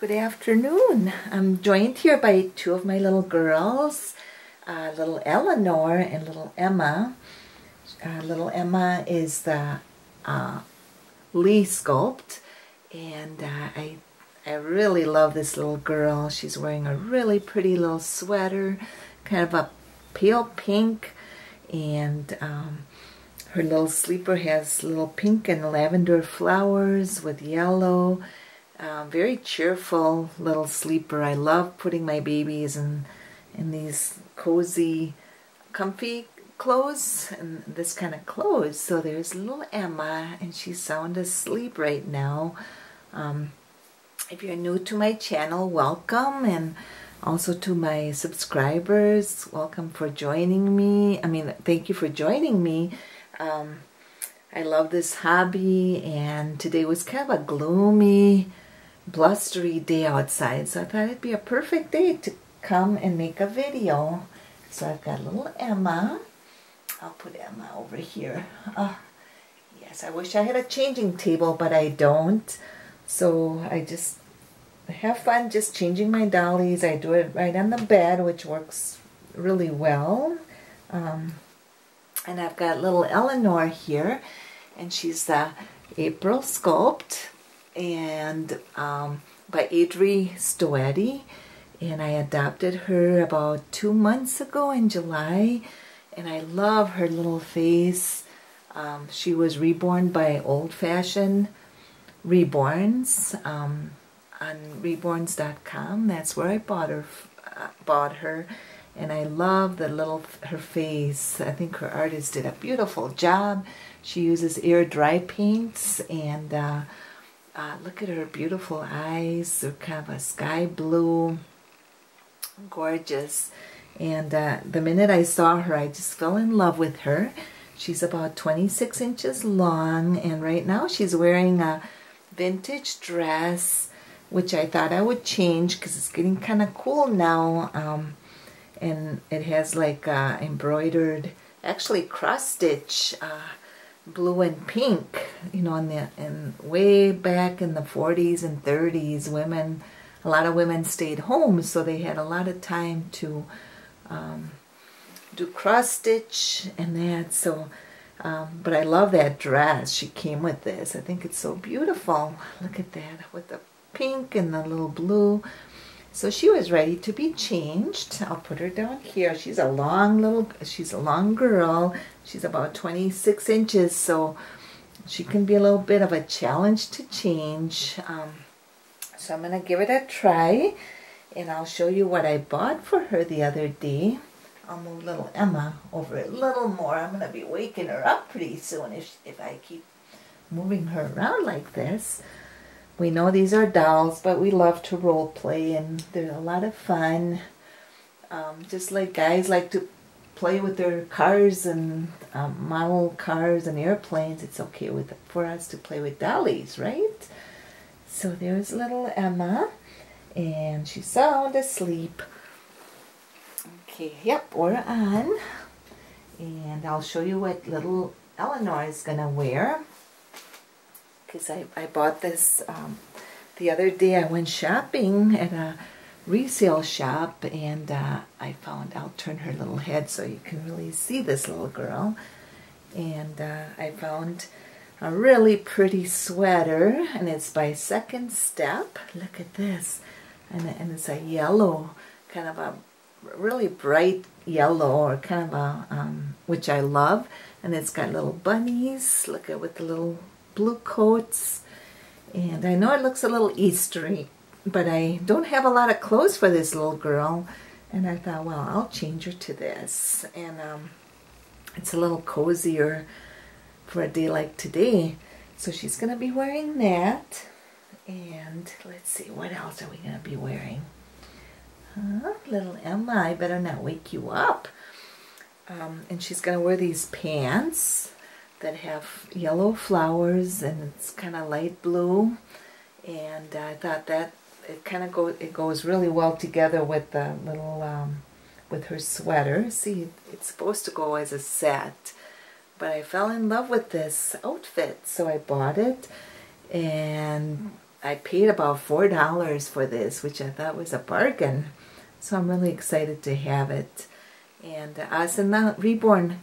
Good afternoon. I'm joined here by two of my little girls, uh, little Eleanor and little Emma. Uh, little Emma is the uh, Lee sculpt, and uh, I I really love this little girl. She's wearing a really pretty little sweater, kind of a pale pink, and um, her little sleeper has little pink and lavender flowers with yellow uh, very cheerful little sleeper. I love putting my babies in, in these cozy, comfy clothes and this kind of clothes. So there's little Emma and she's sound asleep right now. Um, if you're new to my channel, welcome and also to my subscribers, welcome for joining me. I mean, thank you for joining me. Um, I love this hobby and today was kind of a gloomy, blustery day outside, so I thought it'd be a perfect day to come and make a video. So I've got little Emma. I'll put Emma over here. Uh, yes, I wish I had a changing table, but I don't. So I just have fun just changing my dollies. I do it right on the bed, which works really well. Um, and I've got little Eleanor here, and she's the April Sculpt and um, by Adrie Stoete and I adopted her about two months ago in July and I love her little face. Um, she was reborn by Old Fashioned Reborns um, on reborns.com. That's where I bought her. Uh, bought her, and I love the little her face. I think her artist did a beautiful job. She uses air dry paints and. Uh, uh, look at her beautiful eyes. They're kind of a sky blue. Gorgeous. And uh, the minute I saw her, I just fell in love with her. She's about 26 inches long. And right now she's wearing a vintage dress, which I thought I would change because it's getting kind of cool now. Um, and it has like uh, embroidered, actually cross stitch uh, blue and pink, you know, in the in way back in the 40s and 30s, women, a lot of women stayed home, so they had a lot of time to um, do cross stitch and that. So, um, but I love that dress. She came with this. I think it's so beautiful. Look at that with the pink and the little blue. So she was ready to be changed. I'll put her down here. She's a long little, she's a long girl. She's about 26 inches, so she can be a little bit of a challenge to change. Um, so I'm going to give it a try, and I'll show you what I bought for her the other day. I'll move little Emma over a little more. I'm going to be waking her up pretty soon if, if I keep moving her around like this. We know these are dolls, but we love to role play and they're a lot of fun. Um, just like guys like to play with their cars and um, model cars and airplanes, it's okay with for us to play with dollies, right? So there's little Emma, and she's sound asleep. Okay, yep, we're on. And I'll show you what little Eleanor is going to wear because I, I bought this um, the other day. I went shopping at a resale shop and uh, I found, I'll turn her little head so you can really see this little girl. And uh, I found a really pretty sweater and it's by Second Step. Look at this. And, and it's a yellow, kind of a really bright yellow or kind of a, um, which I love. And it's got little bunnies. Look at with the little blue coats. And I know it looks a little Eastery, but I don't have a lot of clothes for this little girl. And I thought, well, I'll change her to this. And um, it's a little cozier for a day like today. So she's going to be wearing that. And let's see, what else are we going to be wearing? Huh? Little Emma, I better not wake you up. Um, and she's going to wear these pants that have yellow flowers and it's kind of light blue and I thought that it kind of go it goes really well together with the little um, with her sweater see it's supposed to go as a set but I fell in love with this outfit so I bought it and I paid about four dollars for this, which I thought was a bargain. So I'm really excited to have it. And in the reborn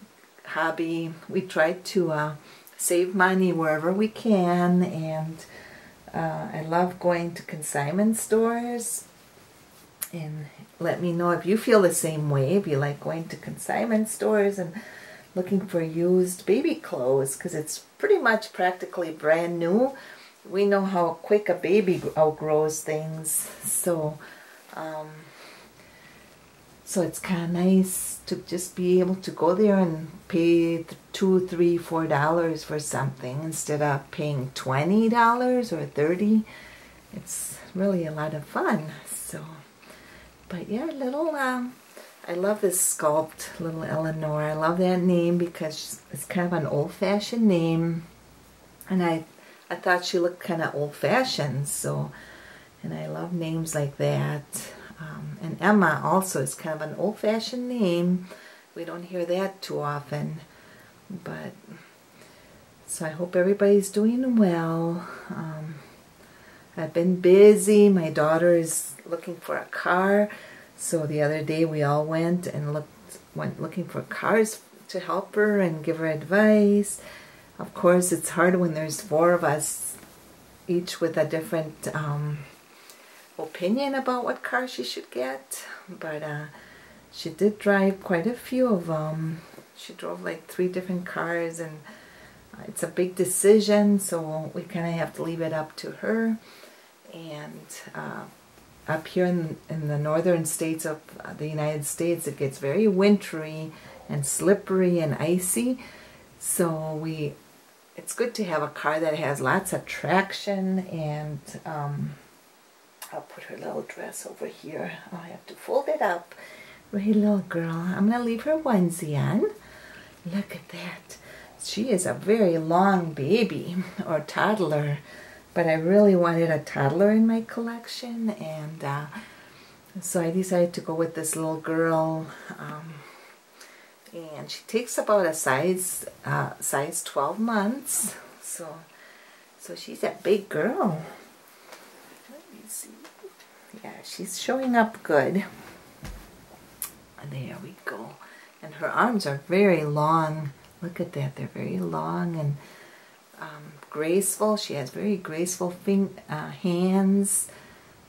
hobby, we try to uh, save money wherever we can. And uh, I love going to consignment stores. And let me know if you feel the same way, if you like going to consignment stores and looking for used baby clothes, because it's pretty much practically brand new. We know how quick a baby outgrows things. So, um, so it's kind of nice to just be able to go there and pay two, three, four dollars for something instead of paying twenty dollars or thirty. It's really a lot of fun. So, but yeah, little. Um, I love this sculpt, little Eleanor. I love that name because it's kind of an old-fashioned name, and I, I thought she looked kind of old-fashioned. So, and I love names like that. Um, and Emma also is kind of an old-fashioned name. We don't hear that too often. But, so I hope everybody's doing well. Um, I've been busy. My daughter is looking for a car. So the other day we all went and looked, went looking for cars to help her and give her advice. Of course, it's hard when there's four of us, each with a different um, opinion about what car she should get, but uh, she did drive quite a few of them. She drove like three different cars, and uh, it's a big decision, so we kind of have to leave it up to her. And uh, up here in, in the northern states of uh, the United States, it gets very wintry and slippery and icy. So we, it's good to have a car that has lots of traction and um, I'll put her little dress over here. I have to fold it up. Right, little girl. I'm going to leave her onesie on. Look at that. She is a very long baby or toddler. But I really wanted a toddler in my collection. And uh, so I decided to go with this little girl. Um, and she takes about a size uh, size 12 months. So, so she's a big girl. Yeah, she's showing up good. There we go. And her arms are very long. Look at that. They're very long and um, graceful. She has very graceful uh, hands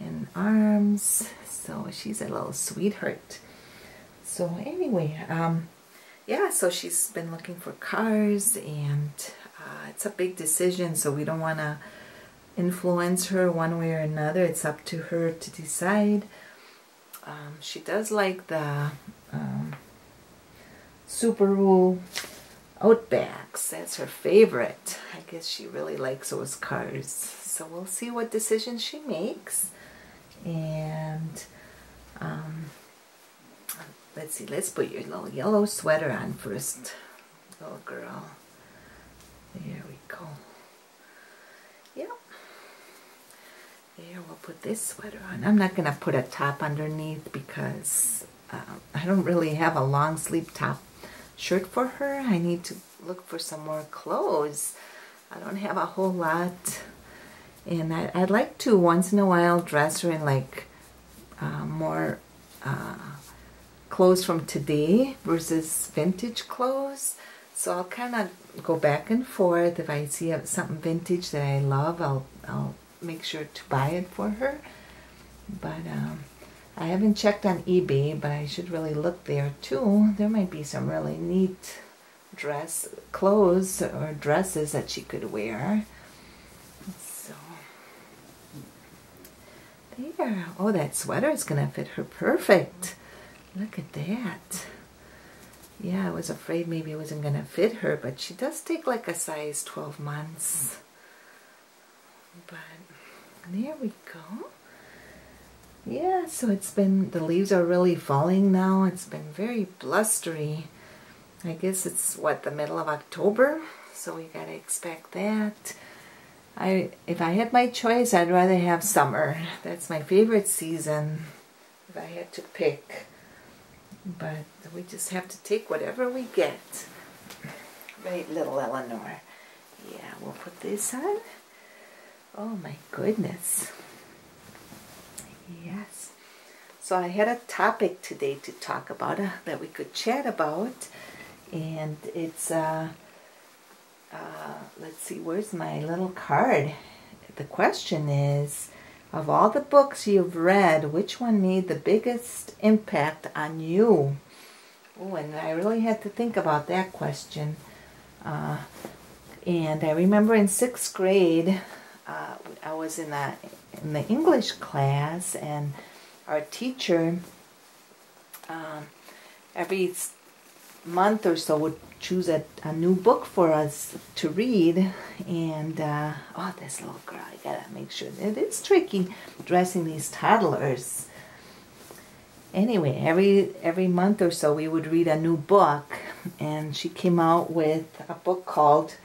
and arms. So she's a little sweetheart. So anyway, um, yeah, so she's been looking for cars and uh, it's a big decision. So we don't want to influence her one way or another. It's up to her to decide. Um, she does like the um, Subaru Outbacks. That's her favorite. I guess she really likes those cars. So we'll see what decision she makes. And um, let's see, let's put your little yellow sweater on first, little girl. There we go. There, we'll put this sweater on. I'm not going to put a top underneath because uh, I don't really have a long sleeve top shirt for her. I need to look for some more clothes. I don't have a whole lot. And I, would like to once in a while dress her in like uh, more uh, clothes from today versus vintage clothes. So I'll kind of go back and forth. If I see something vintage that I love, I'll, I'll make sure to buy it for her. But um, I haven't checked on eBay, but I should really look there too. There might be some really neat dress clothes or dresses that she could wear. So there. Oh, that sweater is gonna fit her perfect. Look at that. Yeah, I was afraid maybe it wasn't gonna fit her, but she does take like a size 12 months. But there we go. Yeah, so it's been, the leaves are really falling now. It's been very blustery. I guess it's, what, the middle of October? So we gotta expect that. I, if I had my choice, I'd rather have summer. That's my favorite season, if I had to pick. But we just have to take whatever we get. Right, little Eleanor. Yeah, we'll put this on. Oh my goodness. Yes. So I had a topic today to talk about uh, that we could chat about. And it's, uh, uh, let's see, where's my little card? The question is, of all the books you've read, which one made the biggest impact on you? Oh, and I really had to think about that question. Uh, and I remember in sixth grade, uh, I was in a in the English class, and our teacher um, every month or so would choose a, a new book for us to read. And uh, oh, this little girl, I gotta make sure it is tricky dressing these toddlers. Anyway, every every month or so we would read a new book, and she came out with a book called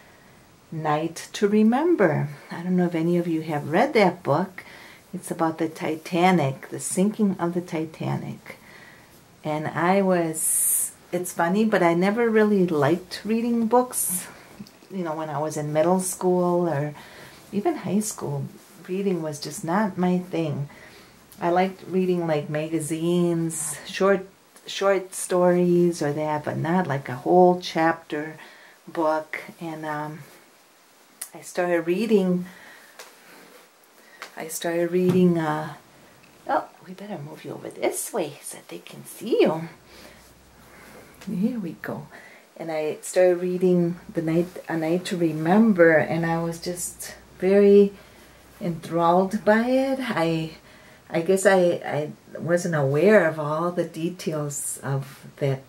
Night to Remember. I don't know if any of you have read that book. It's about the Titanic, the sinking of the Titanic. And I was, it's funny, but I never really liked reading books. You know, when I was in middle school or even high school, reading was just not my thing. I liked reading like magazines, short short stories or that, but not like a whole chapter book. And um, I started reading. I started reading. Uh, oh, we better move you over this way so they can see you. Here we go. And I started reading the night a night to remember, and I was just very enthralled by it. I I guess I, I wasn't aware of all the details of that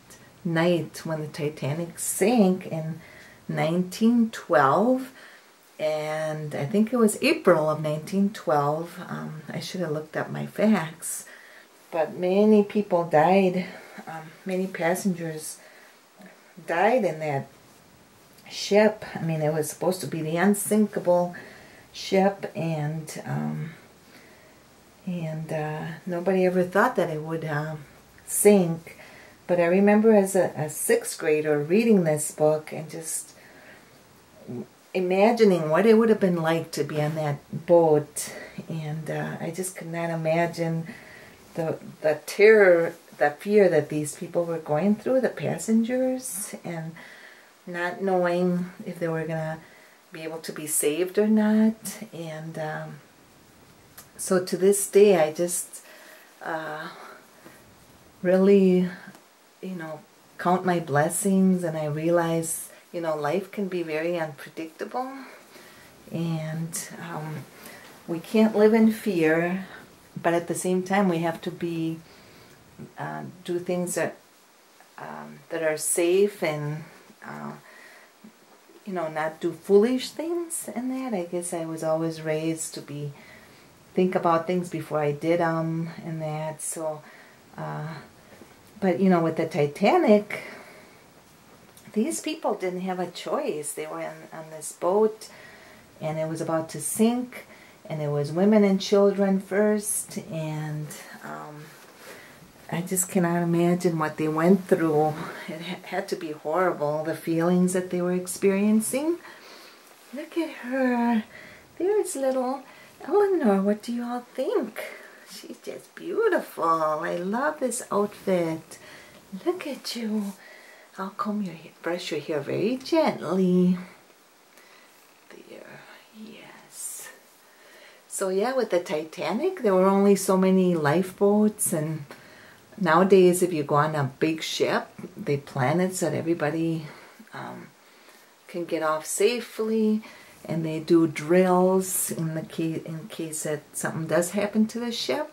night when the Titanic sank in 1912 and I think it was April of 1912. Um, I should have looked up my facts, but many people died. Um, many passengers died in that ship. I mean, it was supposed to be the unsinkable ship, and um, and uh, nobody ever thought that it would uh, sink. But I remember as a, a sixth grader reading this book and just imagining what it would have been like to be on that boat, and uh, I just could not imagine the the terror, the fear that these people were going through, the passengers, and not knowing if they were gonna be able to be saved or not, and um, so to this day, I just uh, really, you know, count my blessings, and I realize you know, life can be very unpredictable and um, we can't live in fear, but at the same time we have to be, uh, do things that, um, that are safe and, uh, you know, not do foolish things and that. I guess I was always raised to be, think about things before I did them and that. So, uh, but you know, with the Titanic, these people didn't have a choice. They were in, on this boat and it was about to sink and it was women and children first and um, I just cannot imagine what they went through. It had to be horrible, the feelings that they were experiencing. Look at her. There's little Eleanor. What do you all think? She's just beautiful. I love this outfit. Look at you. I'll comb your hair, brush your hair very gently. There, yes. So yeah, with the Titanic, there were only so many lifeboats and nowadays if you go on a big ship, they plan it so that everybody um, can get off safely and they do drills in the case, in case that something does happen to the ship.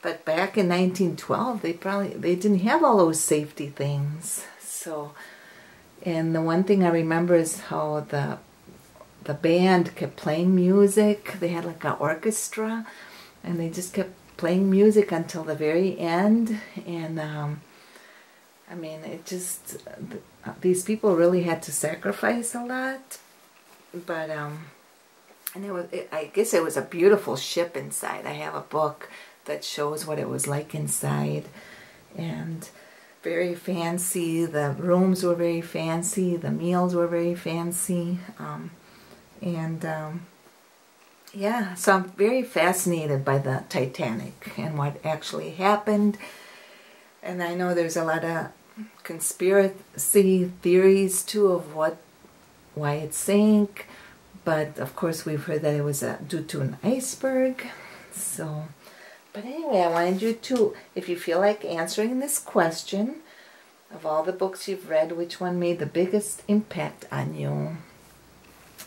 But back in 1912, they probably they didn't have all those safety things. So, and the one thing I remember is how the the band kept playing music. They had like an orchestra, and they just kept playing music until the very end. And um, I mean, it just these people really had to sacrifice a lot. But um, and it was it, I guess it was a beautiful ship inside. I have a book that shows what it was like inside, and very fancy. The rooms were very fancy. The meals were very fancy. Um, and um, yeah, so I'm very fascinated by the Titanic and what actually happened. And I know there's a lot of conspiracy theories too of what why it sank. But of course, we've heard that it was uh, due to an iceberg. So, but anyway, I wanted you to, if you feel like answering this question, of all the books you've read, which one made the biggest impact on you?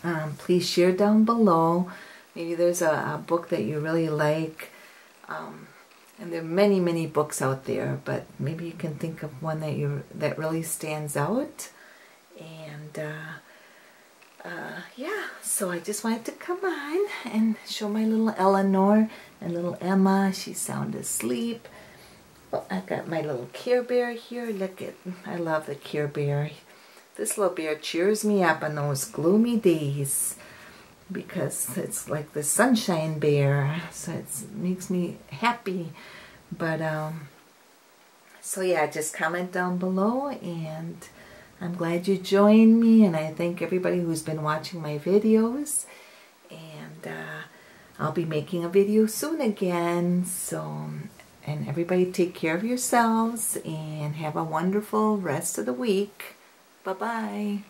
Um, please share down below. Maybe there's a, a book that you really like. Um, and there are many, many books out there, but maybe you can think of one that you that really stands out. And uh, uh, yeah, so I just wanted to come on and show my little Eleanor and little Emma. She's sound asleep. Well, I got my little Care Bear here. Look at, I love the Care Bear. This little bear cheers me up on those gloomy days because it's like the sunshine bear. So it makes me happy. But, um, so yeah, just comment down below and I'm glad you joined me and I thank everybody who's been watching my videos. And uh, I'll be making a video soon again. So um, and everybody take care of yourselves and have a wonderful rest of the week. Bye-bye.